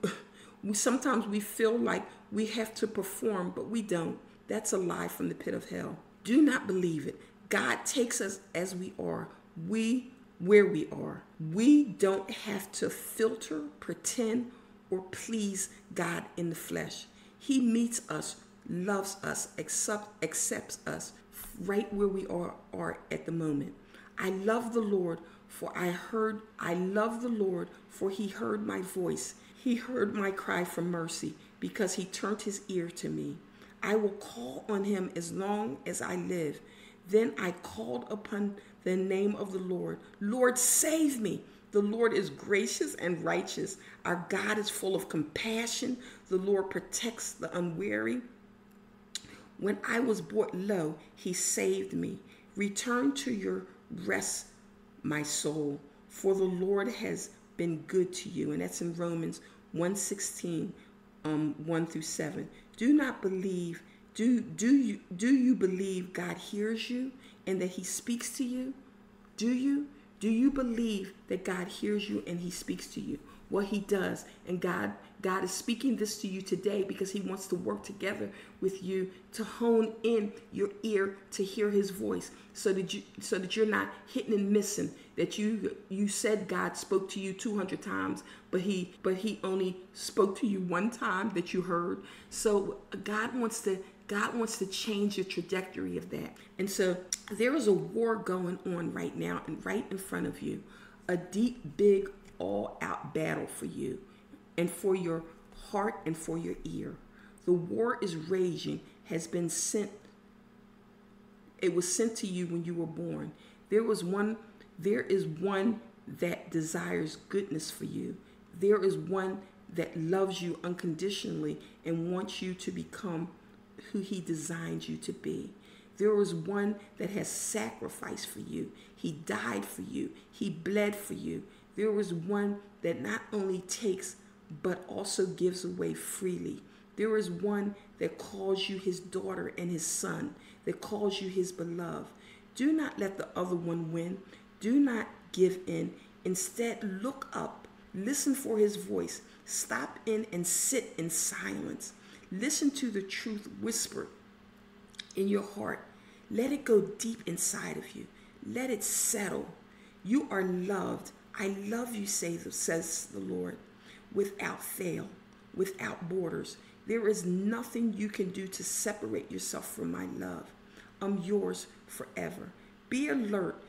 we sometimes we feel like we have to perform, but we don't. That's a lie from the pit of hell. Do not believe it. God takes us as we are. We where we are. We don't have to filter, pretend, or please God in the flesh. He meets us, loves us, accept, accepts us right where we are, are at the moment. I love the Lord, for I heard, I love the Lord, for he heard my voice. He heard my cry for mercy because he turned his ear to me. I will call on him as long as I live. Then I called upon the name of the Lord. Lord, save me. The Lord is gracious and righteous. Our God is full of compassion. The Lord protects the unwary. When I was brought low, he saved me. Return to your rest, my soul, for the Lord has been good to you. And that's in Romans 116, um, 1 through 7. Do not believe, do, do, you, do you believe God hears you and that he speaks to you? Do you? Do you believe that God hears you and he speaks to you? Well, he does. And God God is speaking this to you today because he wants to work together with you to hone in your ear to hear his voice so that you so that you're not hitting and missing that you you said God spoke to you 200 times but he but he only spoke to you one time that you heard. So God wants to God wants to change the trajectory of that. And so there is a war going on right now and right in front of you. A deep, big, all out battle for you and for your heart and for your ear. The war is raging, has been sent. It was sent to you when you were born. There was one, there is one that desires goodness for you. There is one that loves you unconditionally and wants you to become who he designed you to be. There is one that has sacrificed for you. He died for you. He bled for you. There is one that not only takes but also gives away freely. There is one that calls you his daughter and his son, that calls you his beloved. Do not let the other one win. Do not give in. Instead, look up, listen for his voice, stop in and sit in silence. Listen to the truth whispered in your heart. Let it go deep inside of you. Let it settle. You are loved. I love you, says the Lord, without fail, without borders. There is nothing you can do to separate yourself from my love. I'm yours forever. Be alert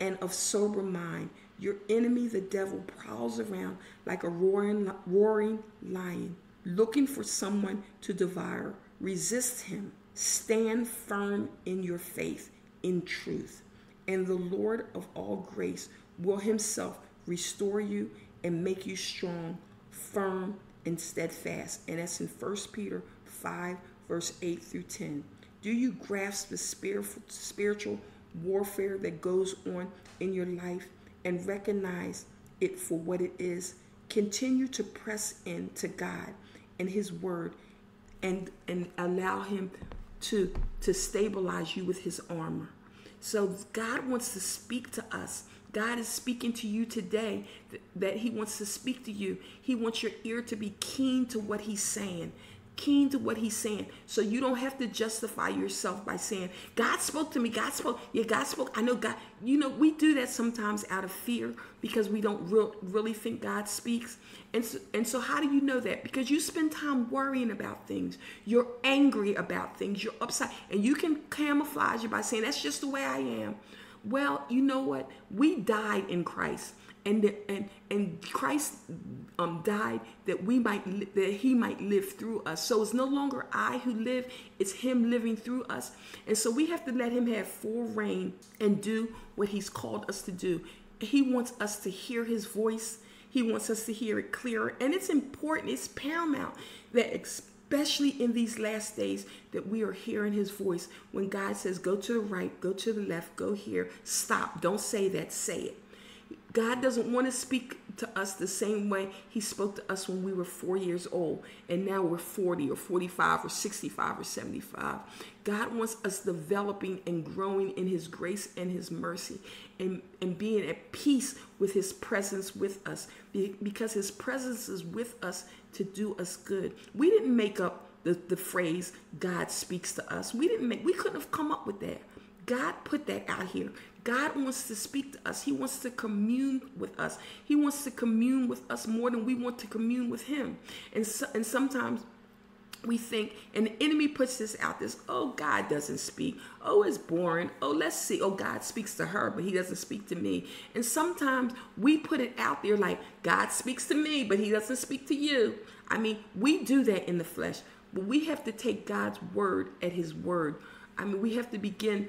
and of sober mind. Your enemy, the devil, prowls around like a roaring, roaring lion, looking for someone to devour. Resist him. Stand firm in your faith, in truth. And the Lord of all grace will himself restore you and make you strong, firm, and steadfast. And that's in 1 Peter 5, verse 8 through 10. Do you grasp the spiritual warfare that goes on in your life and recognize it for what it is? Continue to press in to God and His Word and, and allow Him to, to stabilize you with His armor. So God wants to speak to us God is speaking to you today that He wants to speak to you. He wants your ear to be keen to what He's saying keen to what he's saying. So you don't have to justify yourself by saying, God spoke to me. God spoke. Yeah, God spoke. I know God. You know, we do that sometimes out of fear because we don't real, really think God speaks. And so, and so, how do you know that? Because you spend time worrying about things. You're angry about things. You're upset. And you can camouflage it by saying, that's just the way I am. Well, you know what? We died in Christ. And, and and Christ um, died that we might li- that He might live through us. So it's no longer I who live; it's Him living through us. And so we have to let Him have full reign and do what He's called us to do. He wants us to hear His voice. He wants us to hear it clearer, and it's important. It's paramount that especially in these last days, that we are hearing his voice. When God says, go to the right, go to the left, go here, stop. Don't say that, say it. God doesn't want to speak to us the same way he spoke to us when we were four years old and now we're 40 or 45 or 65 or 75. God wants us developing and growing in his grace and his mercy and, and being at peace with his presence with us because his presence is with us to do us good. We didn't make up the, the phrase God speaks to us. We didn't make we couldn't have come up with that. God put that out here. God wants to speak to us. He wants to commune with us. He wants to commune with us more than we want to commune with Him. And so, and sometimes we think, and the enemy puts this out this, oh, God doesn't speak. Oh, it's boring. Oh, let's see. Oh, God speaks to her, but he doesn't speak to me. And sometimes we put it out there like, God speaks to me, but he doesn't speak to you. I mean, we do that in the flesh, but we have to take God's word at his word. I mean, we have to begin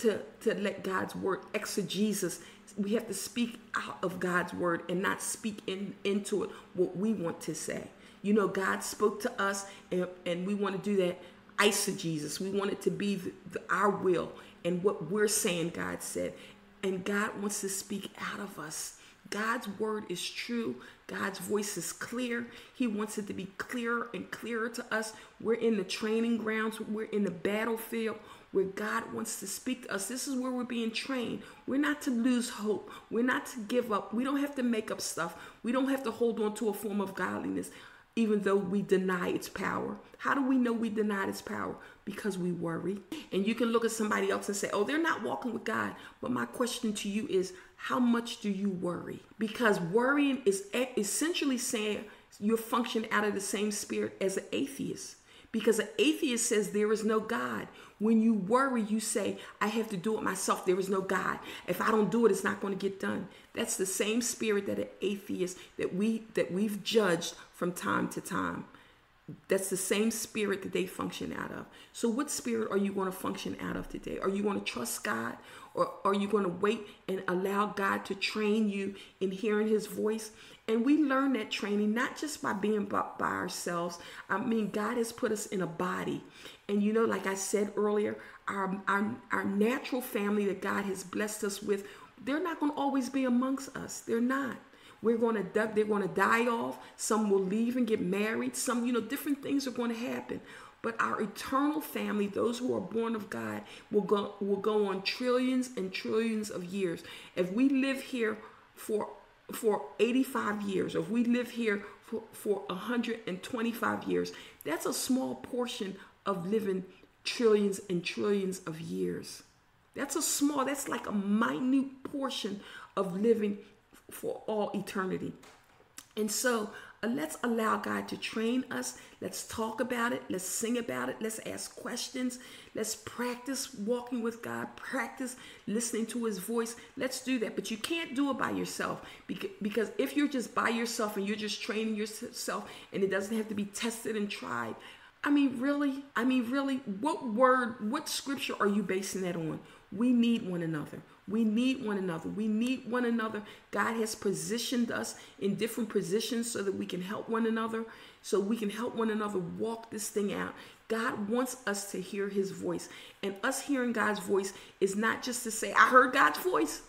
to, to let God's word exegesis. We have to speak out of God's word and not speak in, into it what we want to say. You know, God spoke to us, and, and we want to do that eisegesis. We want it to be the, the, our will and what we're saying God said. And God wants to speak out of us. God's word is true. God's voice is clear. He wants it to be clearer and clearer to us. We're in the training grounds, we're in the battlefield where God wants to speak to us. This is where we're being trained. We're not to lose hope. We're not to give up. We don't have to make up stuff. We don't have to hold on to a form of godliness even though we deny its power. How do we know we deny its power? Because we worry. And you can look at somebody else and say, oh, they're not walking with God. But my question to you is, how much do you worry? Because worrying is essentially saying you're functioning out of the same spirit as an atheist. Because an atheist says there is no God. When you worry, you say, I have to do it myself. There is no God. If I don't do it, it's not going to get done. That's the same spirit that an atheist that we that we've judged from time to time. That's the same spirit that they function out of. So, what spirit are you going to function out of today? Are you going to trust God or are you going to wait and allow God to train you in hearing His voice? And we learn that training not just by being by, by ourselves. I mean, God has put us in a body. And you know, like I said earlier, our, our, our natural family that God has blessed us with, they're not going to always be amongst us. They're not. We're going to they're going to die off. Some will leave and get married. Some, you know, different things are going to happen. But our eternal family, those who are born of God, will go will go on trillions and trillions of years. If we live here for for 85 years, if we live here for, for 125 years, that's a small portion of living trillions and trillions of years. That's a small, that's like a minute portion of living for all eternity. And so Uh, let's allow God to train us. Let's talk about it. Let's sing about it. Let's ask questions. Let's practice walking with God, practice listening to his voice. Let's do that. But you can't do it by yourself because if you're just by yourself and you're just training yourself and it doesn't have to be tested and tried, I mean, really? I mean, really? What word, what scripture are you basing that on? We need one another. We need one another. We need one another. God has positioned us in different positions so that we can help one another, so we can help one another walk this thing out. God wants us to hear his voice. And us hearing God's voice is not just to say, I heard God's voice.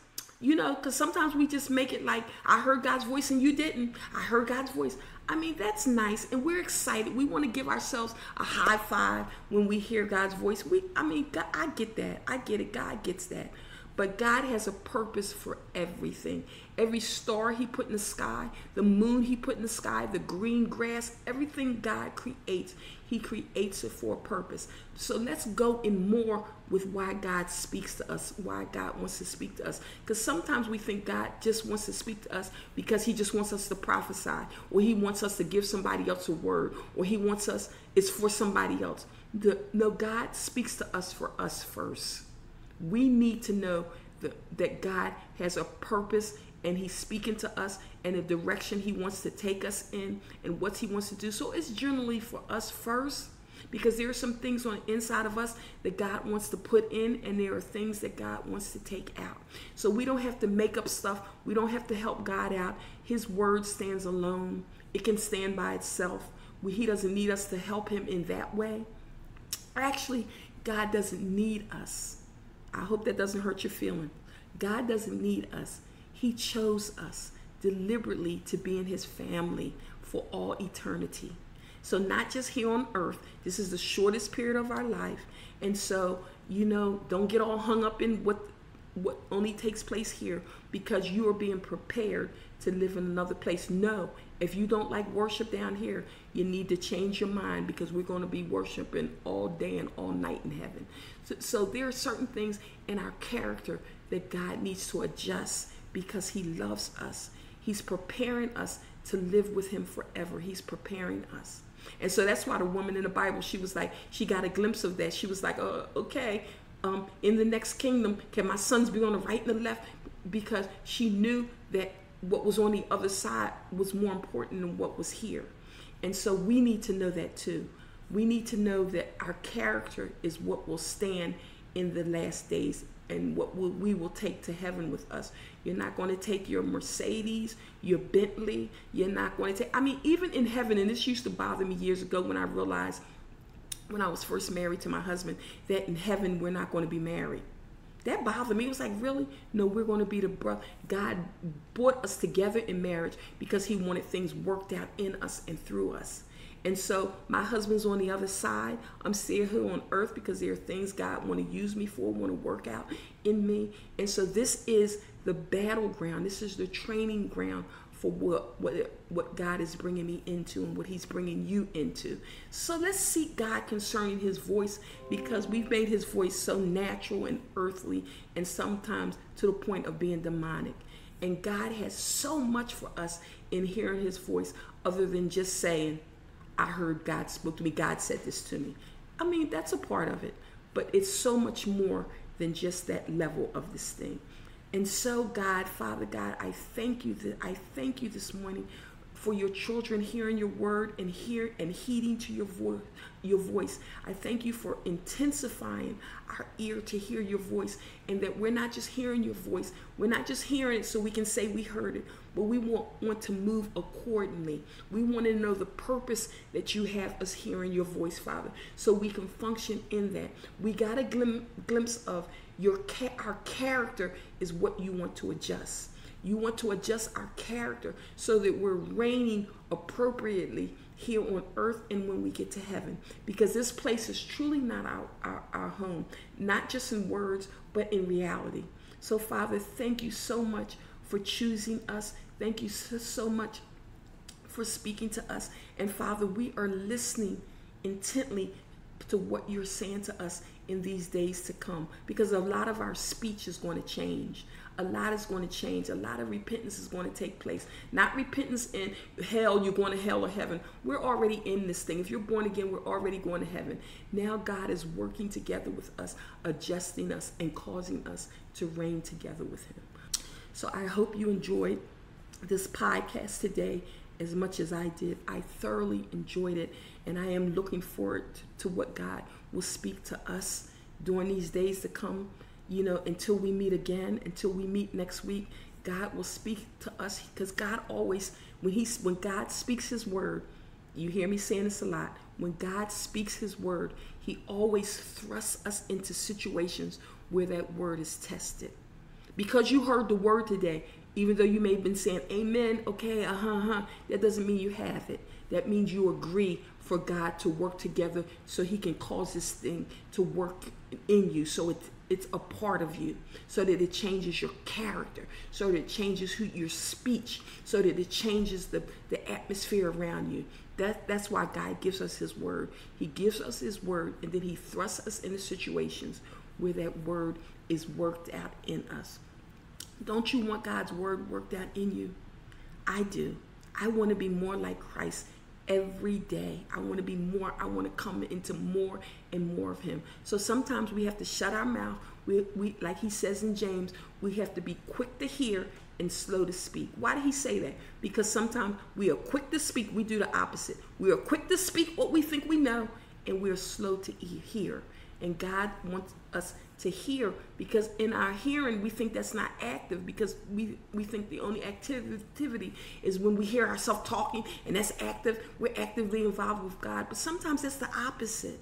You know, because sometimes we just make it like, I heard God's voice and you didn't. I heard God's voice. I mean, that's nice. And we're excited. We want to give ourselves a high five when we hear God's voice. We, I mean, God, I get that. I get it. God gets that. But God has a purpose for everything. Every star He put in the sky, the moon He put in the sky, the green grass, everything God creates, He creates it for a purpose. So let's go in more with why God speaks to us, why God wants to speak to us. Because sometimes we think God just wants to speak to us because He just wants us to prophesy, or He wants us to give somebody else a word, or He wants us, it's for somebody else. The, no, God speaks to us for us first. We need to know that, that God has a purpose and he's speaking to us and the direction he wants to take us in and what he wants to do. So it's generally for us first because there are some things on the inside of us that God wants to put in and there are things that God wants to take out. So we don't have to make up stuff. We don't have to help God out. His word stands alone. It can stand by itself. He doesn't need us to help him in that way. Actually, God doesn't need us. I hope that doesn't hurt your feeling. God doesn't need us. He chose us deliberately to be in his family for all eternity. So, not just here on earth, this is the shortest period of our life. And so, you know, don't get all hung up in what what only takes place here because you are being prepared to live in another place. No, if you don't like worship down here, you need to change your mind because we're going to be worshiping all day and all night in heaven. So, there are certain things in our character that God needs to adjust because He loves us. He's preparing us to live with Him forever. He's preparing us. And so that's why the woman in the Bible, she was like, she got a glimpse of that. She was like, oh, okay, um, in the next kingdom, can my sons be on the right and the left? Because she knew that what was on the other side was more important than what was here. And so we need to know that too. We need to know that our character is what will stand in the last days and what we will take to heaven with us. You're not going to take your Mercedes, your Bentley. You're not going to take, I mean, even in heaven, and this used to bother me years ago when I realized when I was first married to my husband that in heaven we're not going to be married. That bothered me. It was like, really? No, we're going to be the brother. God brought us together in marriage because He wanted things worked out in us and through us. And so my husband's on the other side. I'm still here on earth because there are things God want to use me for, want to work out in me. And so this is the battleground. This is the training ground for what what what God is bringing me into and what He's bringing you into. So let's seek God concerning His voice because we've made His voice so natural and earthly, and sometimes to the point of being demonic. And God has so much for us in hearing His voice, other than just saying, "I heard God spoke to me. God said this to me." I mean, that's a part of it, but it's so much more than just that level of this thing. And so, God, Father God, I thank you that I thank you this morning for your children hearing your word and hear and heeding to your voice your voice. I thank you for intensifying our ear to hear your voice and that we're not just hearing your voice. We're not just hearing it so we can say we heard it, but we want, want to move accordingly. We want to know the purpose that you have us hearing your voice, Father, so we can function in that. We got a glim- glimpse of your our character is what you want to adjust. You want to adjust our character so that we're reigning appropriately here on earth and when we get to heaven. Because this place is truly not our, our, our home, not just in words, but in reality. So, Father, thank you so much for choosing us. Thank you so, so much for speaking to us. And Father, we are listening intently to what you're saying to us in these days to come because a lot of our speech is going to change. A lot is going to change. A lot of repentance is going to take place. Not repentance in hell, you're going to hell or heaven. We're already in this thing. If you're born again, we're already going to heaven. Now God is working together with us, adjusting us, and causing us to reign together with Him. So I hope you enjoyed this podcast today as much as I did. I thoroughly enjoyed it, and I am looking forward to what God will speak to us during these days to come. You know, until we meet again, until we meet next week, God will speak to us because God always, when He when God speaks His word, you hear me saying this a lot. When God speaks His word, He always thrusts us into situations where that word is tested. Because you heard the word today, even though you may have been saying amen, okay, uh huh, uh-huh, that doesn't mean you have it. That means you agree for God to work together so He can cause this thing to work in you. So it's it's a part of you so that it changes your character so that it changes who your speech so that it changes the, the atmosphere around you that, that's why god gives us his word he gives us his word and then he thrusts us into situations where that word is worked out in us don't you want God's word worked out in you? I do. I want to be more like Christ every day. I want to be more, I want to come into more and more of him. So sometimes we have to shut our mouth. We, we like he says in James, we have to be quick to hear and slow to speak. Why did he say that? Because sometimes we are quick to speak, we do the opposite. We are quick to speak what we think we know, and we are slow to hear. And God wants us to hear because in our hearing we think that's not active because we we think the only activity is when we hear ourselves talking and that's active. We're actively involved with god. But sometimes that's the opposite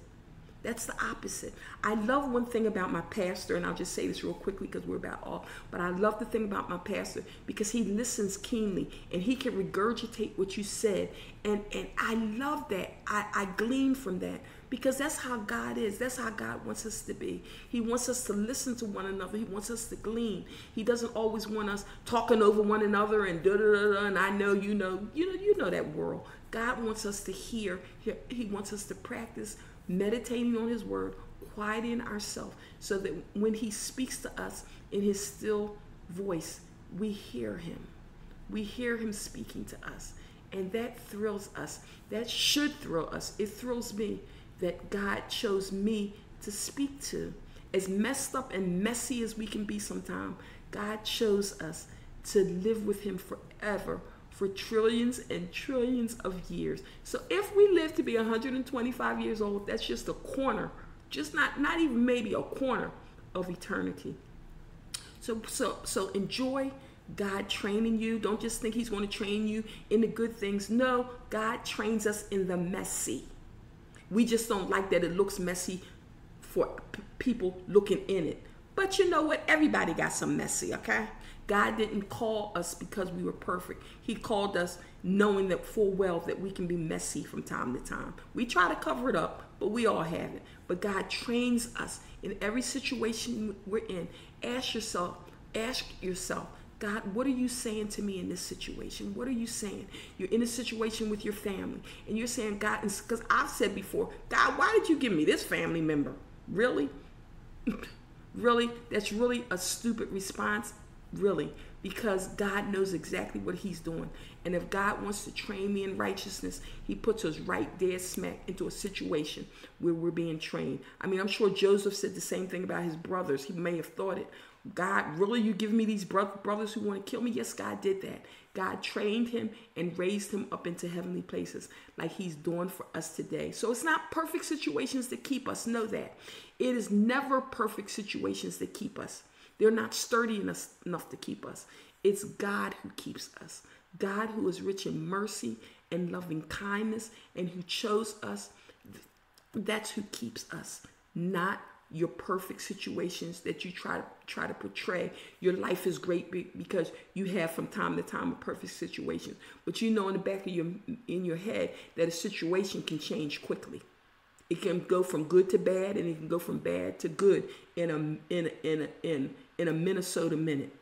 that's the opposite i love one thing about my pastor and i'll just say this real quickly because we're about all but i love the thing about my pastor because he listens keenly and he can regurgitate what you said and and i love that i i glean from that because that's how God is. That's how God wants us to be. He wants us to listen to one another. He wants us to glean. He doesn't always want us talking over one another and da da da. da and I know you know you know you know that world. God wants us to hear. He wants us to practice meditating on His Word, quieting ourselves so that when he speaks to us in his still voice, we hear him. We hear him speaking to us. And that thrills us. That should thrill us. It thrills me that God chose me to speak to. As messed up and messy as we can be sometimes, God chose us to live with him forever for trillions and trillions of years. So if we live to be 125 years old, that's just a corner, just not not even maybe a corner of eternity. So so so enjoy God training you. Don't just think he's going to train you in the good things. No, God trains us in the messy. We just don't like that it looks messy for people looking in it. But you know what? Everybody got some messy, okay? God didn't call us because we were perfect. He called us knowing that full well that we can be messy from time to time. We try to cover it up, but we all have it. But God trains us in every situation we're in. Ask yourself, ask yourself, God, what are you saying to me in this situation? What are you saying? You're in a situation with your family, and you're saying, God, because I've said before, God, why did you give me this family member? Really? really? That's really a stupid response really, because God knows exactly what He's doing. And if God wants to train me in righteousness, He puts us right there, smack into a situation where we're being trained. I mean, I'm sure Joseph said the same thing about his brothers. He may have thought it. God, really, you give me these bro- brothers who want to kill me? Yes, God did that. God trained him and raised him up into heavenly places like he's doing for us today. So it's not perfect situations that keep us. Know that. It is never perfect situations that keep us. They're not sturdy enough, enough to keep us. It's God who keeps us. God who is rich in mercy and loving kindness and who chose us. That's who keeps us, not your perfect situations that you try to try to portray. Your life is great because you have from time to time a perfect situation, but you know in the back of your in your head that a situation can change quickly. It can go from good to bad, and it can go from bad to good in a in a, in a, in in a Minnesota minute.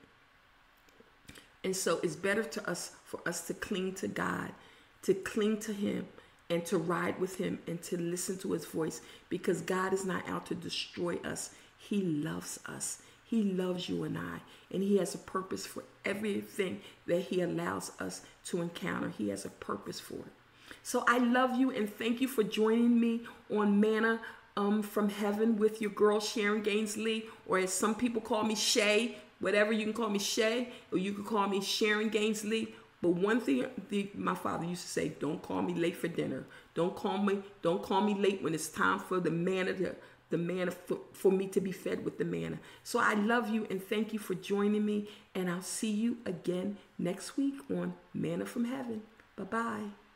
And so it's better to us for us to cling to God, to cling to Him, and to ride with Him and to listen to His voice because God is not out to destroy us. He loves us. He loves you and I, and He has a purpose for everything that He allows us to encounter. He has a purpose for it. So I love you and thank you for joining me on Manna um, from heaven with your girl Sharon Gaines Lee, or as some people call me Shay, whatever you can call me Shay, or you can call me Sharon Gaines Lee. But one thing the, my father used to say: Don't call me late for dinner. Don't call me. Don't call me late when it's time for the manna to, the manna for, for me to be fed with the manna. So I love you and thank you for joining me. And I'll see you again next week on Manna from Heaven. Bye bye.